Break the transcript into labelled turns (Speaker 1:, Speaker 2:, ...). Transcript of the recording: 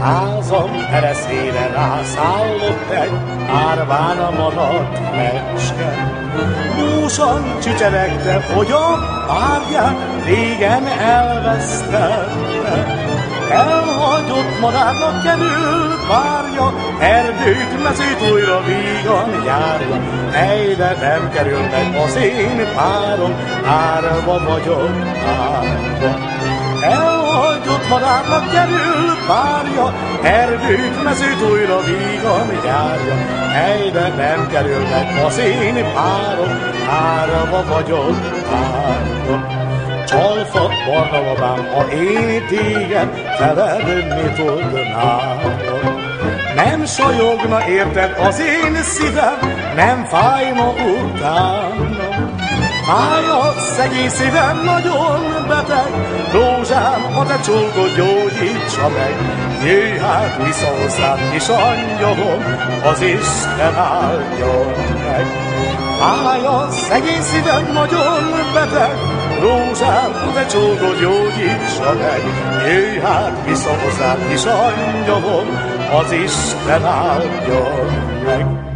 Speaker 1: Házam ereszére rászállott egy árván a maradt mecske. Dúsan csücseregte, hogy a párját régen elvesztette. Elhagyott madárnak kerül párja, erdőt, mezőt újra vígan járja. Helyre nem kerül meg az én párom, árva vagyok árva. Elhagyott madárnak kerül párja, erdőt, mezőt újra vígan járja. Helyre nem kerül meg az én párom, árva vagyok árva. Barna babám, ha én téged feledni tudnám. Nem sajogna érted az én szívem, nem fájna utána. Fáj a szegény szívem nagyon beteg, Rózsám, a te csókod gyógyítsa meg. Jöjj hát vissza hozzám, kis angyalom, az Isten áldjon meg. Fáj a szegény szívem nagyon beteg, Rózsám, te csókod gyógyítsa meg. Jöjj hát vissza hozzám, kis angyalom, az Isten áldjon meg.